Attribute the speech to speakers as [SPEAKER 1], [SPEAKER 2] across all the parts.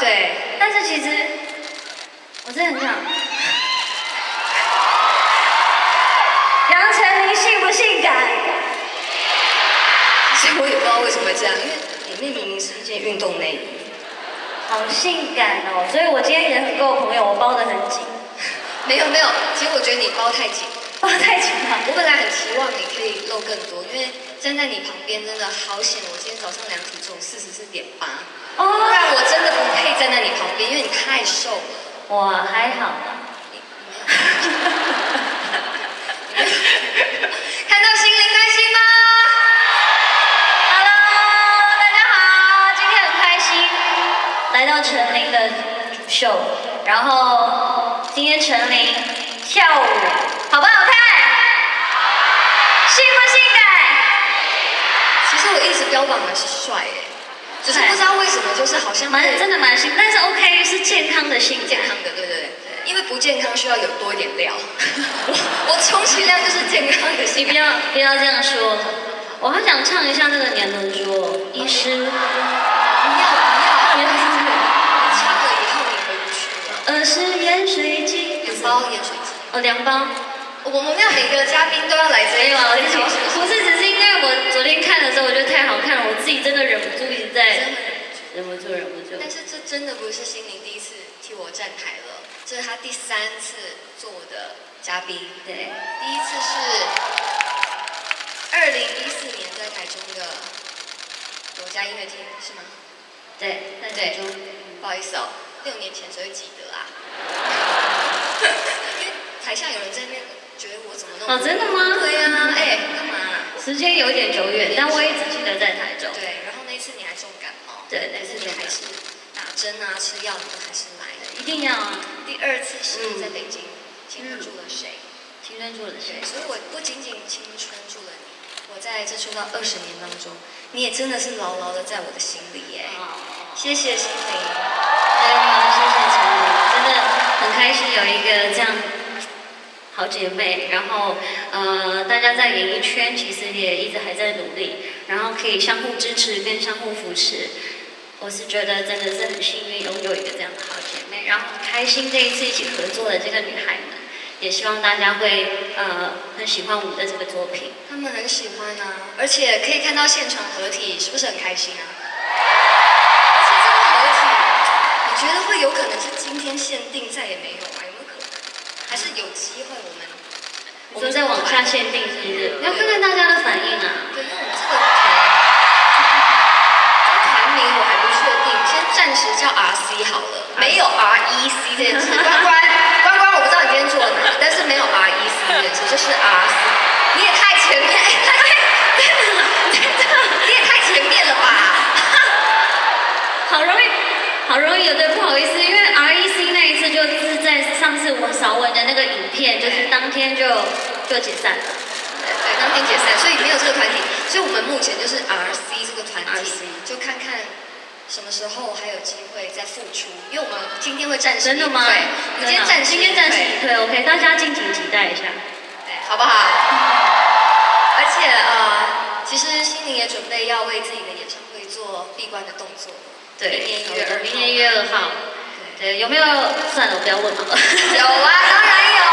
[SPEAKER 1] 对，
[SPEAKER 2] 但是其实我真的很想，杨丞琳性不性感？
[SPEAKER 1] 其实我也不知道为什么会这样，因为里面明明是一件运动内衣。
[SPEAKER 2] 好性感哦！所以我今天也很跟我朋友，我包得很紧，
[SPEAKER 1] 没有没有，其实我觉得你包太紧，
[SPEAKER 2] 包太紧了。
[SPEAKER 1] 我本来很期望你可以露更多，因为站在你旁边真的好险。我今天早上量体重四十四点八，不
[SPEAKER 2] 哦，
[SPEAKER 1] 然我真的不配站在你旁边，因为你太瘦了。
[SPEAKER 2] 我还好
[SPEAKER 1] 看到心灵开心吗
[SPEAKER 2] ？Hello，大家好，今天很开心来到陈琳的主秀，然后今天陈琳跳舞好不好看？性不性感？
[SPEAKER 1] 其实我一直标榜的是帅哎，只是不知道为什么，就是好像
[SPEAKER 2] 蛮真的蛮性，但是 OK 是健康的性感。
[SPEAKER 1] 健康的，对对对，因为不健康需要有多一点料。我 我充其量就是健康的
[SPEAKER 2] 你不要不要这样说，我还想唱一下那个年轮说，医师，
[SPEAKER 1] 不要不要，你唱了以后你回不去了。
[SPEAKER 2] 二是盐水鸡，
[SPEAKER 1] 两包盐水鸡，
[SPEAKER 2] 哦两包。
[SPEAKER 1] 我们要每个嘉宾都要来这一
[SPEAKER 2] 没有啊，
[SPEAKER 1] 包，
[SPEAKER 2] 我自己不是，只是因为我昨天看的时候，我觉得太好看了，我自己真的忍不住一直在
[SPEAKER 1] 忍不住。
[SPEAKER 2] 忍不住。
[SPEAKER 1] 但是这真的不是心灵第一次替我站台了，这是他第三次做我的嘉宾。
[SPEAKER 2] 对，
[SPEAKER 1] 第一次是二零一四年在台中的国家音乐厅，是吗？
[SPEAKER 2] 对，在
[SPEAKER 1] 对
[SPEAKER 2] 台中。
[SPEAKER 1] 不好意思哦，六年前谁会记得啊？因为台下有人在那边觉得我怎么弄？
[SPEAKER 2] 哦，真的吗？
[SPEAKER 1] 对呀、哎，干嘛、
[SPEAKER 2] 时间有点久远，但我一直记得在台中。
[SPEAKER 1] 对，然后那次你还重感冒，
[SPEAKER 2] 对
[SPEAKER 1] 那次你还是打针啊、吃药，你都还是来的。
[SPEAKER 2] 一定要啊！
[SPEAKER 1] 第二次是在北京，青春住了谁？
[SPEAKER 2] 青春住了谁，？
[SPEAKER 1] 所以我不仅仅青春住了你，我在这出道二十年当中，你也真的是牢牢的在我的心里耶。谢谢心灵。
[SPEAKER 2] 没有啊，谢谢陈琳，真的很开心有一个这样好姐妹，然后呃，大家在演艺圈其实也一直还在努力，然后可以相互支持跟相互扶持。我是觉得真的是很幸运拥有一个这样的好姐妹，然后很开心这一次一起合作的这个女孩们，也希望大家会呃很喜欢我们的这个作品。
[SPEAKER 1] 他们很喜欢啊，而且可以看到现场合体，是不是很开心啊？而且这个合体，我觉得会有可能是今天限定，再也没有啊？有没有可能？还是有机会我们
[SPEAKER 2] 我们再往下限定是不是？要看看大家的反应啊。
[SPEAKER 1] 时叫 RC 好了，没有 REC 这件事。关关 关关，我不知道你今天做了哪，但是没有 REC 这件事，就是 RC。你也太前面，哎，太真的 真的，你也太前面了吧？
[SPEAKER 2] 好容易，好容易有对不好意思，因为 REC 那一次就是在上次我扫文的那个影片，就是当天就就解散了。
[SPEAKER 1] 对，当天解散，所以没有这个团体，所以我们目前就是 RC 这个团体就看看什么时候还有机会再复出，因为我们今天会暂时
[SPEAKER 2] 真的吗？
[SPEAKER 1] 对，我们今天暂时
[SPEAKER 2] 今天暂时
[SPEAKER 1] 隐退
[SPEAKER 2] 对 OK，大家敬请期待一下。
[SPEAKER 1] 对，好不好？而且呃，其实心灵也准备要为自己的演唱会做闭关的动作。
[SPEAKER 2] 对，
[SPEAKER 1] 明年一月二。
[SPEAKER 2] 明年一月二号。对，有没有？算了，我不要问好了。
[SPEAKER 1] 有啊，当然有。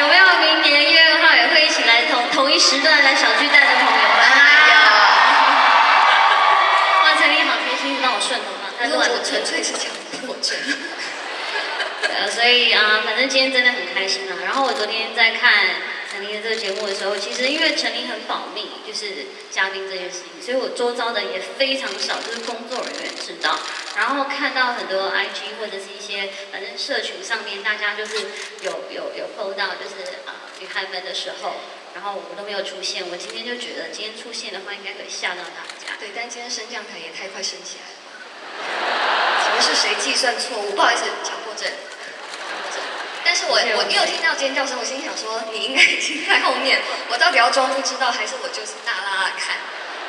[SPEAKER 2] 有没有明年一月二号也会一起来同同一时段来小巨蛋的朋友们？
[SPEAKER 1] 哎
[SPEAKER 2] 哇，陈琳好贴心，帮我顺头发，他
[SPEAKER 1] 因为我
[SPEAKER 2] 都还不错
[SPEAKER 1] 纯粹是强迫症。
[SPEAKER 2] 呃，所以啊、反今天真的很开心啊。然后我昨天在看陈琳的这个节目的时候，其实因为陈琳很保密，就是嘉宾这件事情，所以我周遭的也非常少，就是工作人员知道。然后看到很多 IG 或者是一些反正社群上面，大家就是有有有 PO 到，就是啊、女孩们的时候，然后我都没有出现。我今天就觉得今天出现的话，应该可以吓到大家。
[SPEAKER 1] 对，但今天升降台也太快升起来了吧？请问是谁计算错误？不好意思，强迫症。但是我我你有听到尖叫声，我心想说你应该已经在后面，我到底要装不知道，还是我就是大拉拉看？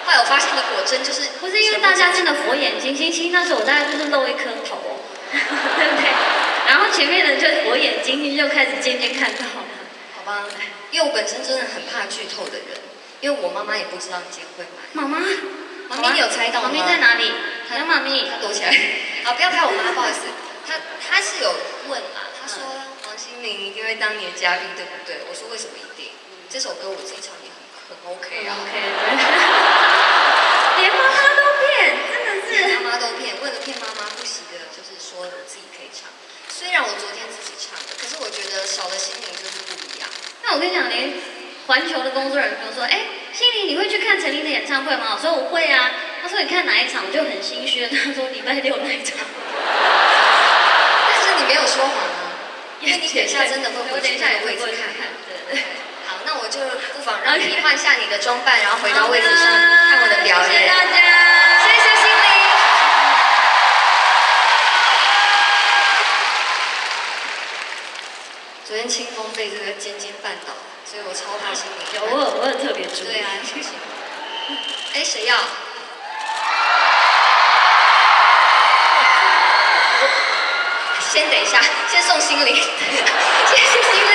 [SPEAKER 1] 后来我发现的果真就是
[SPEAKER 2] 不是因为大家真的佛眼睛，星星那时候我大概就是露一颗头，对 不对？然后前面的就佛眼睛就开始渐渐看到了。
[SPEAKER 1] 好吧？因为我本身真的很怕剧透的人，因为我妈妈也不知道你今天会来。
[SPEAKER 2] 妈妈，
[SPEAKER 1] 妈咪，你有猜到吗？
[SPEAKER 2] 妈咪在哪里？还有妈咪，
[SPEAKER 1] 她躲起来。啊，不要拍我妈，不好意思。她她是有问嘛？她说王心凌一定会当你的嘉宾，对不对？我说为什么一定？这首歌我自己唱也很很 OK 啊。
[SPEAKER 2] OK，对 连妈妈都骗，真的是。
[SPEAKER 1] 妈妈都骗，为了骗妈妈，不惜的就是说我自己可以唱。虽然我昨天自己唱的，可是我觉得少了心灵就是不一样。
[SPEAKER 2] 那我跟你讲，连环球的工作人员都说：“哎，心灵，你会去看陈琳的演唱会吗？”我说：“我会啊。”他说：“你看哪一场？”我就很心虚的他说：“礼拜六那一场。”
[SPEAKER 1] 但是你没有说谎啊，因为你等一下真的会回去那个位置看。
[SPEAKER 2] 对对。
[SPEAKER 1] 好，那我就不妨让你换下你的装扮，然后回到位置上看我的表演。
[SPEAKER 2] 谢谢大家，
[SPEAKER 1] 谢谢心灵。昨天清风被这个尖尖绊倒，所以我超怕心灵。
[SPEAKER 2] 有我有我有特别注意。
[SPEAKER 1] 对啊，小心。哎，谁要？先等一下，先送心灵。谢谢心灵。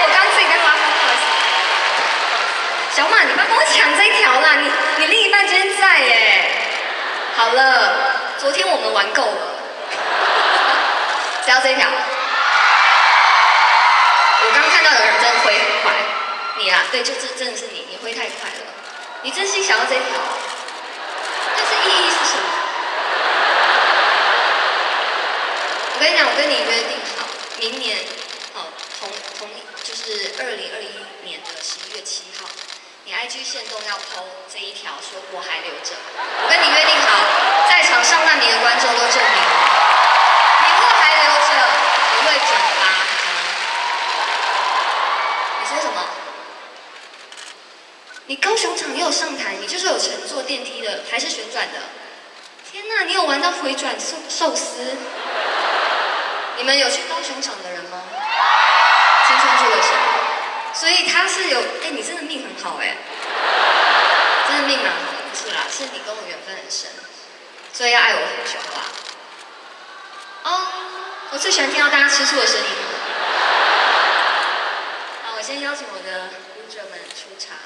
[SPEAKER 1] 我刚自己在发疯，不好意思。小马，你不要跟我抢这一条啦！你你另一半今天在耶。好了，昨天我们玩够了。只要这一条。我刚看到有人真的挥很快，你啊，对，就这真的是你，你挥太快了。你真心想要这一条，但是意义是什么？我跟你讲，我跟你约定好，明年，哦，同同就是二零二一年的十一月七号，你 IG 线动要 PO 这一条，说我还留着。我跟你约定好，在场上万名的观众都证明了，你若还留着，我会转发。你说什么？你高雄场也有上台，你就是有乘坐电梯的，还是旋转的？天哪，你有玩到回转寿寿司？你们有去高雄场的人吗？青春住的时候，所以他是有，哎，你真的命很好哎，真的命蛮好的，不是啦，是你跟我缘分很深，所以要爱我很久，好吧？哦，我最喜欢听到大家吃醋的声音。好，我先邀请我的舞者们出场。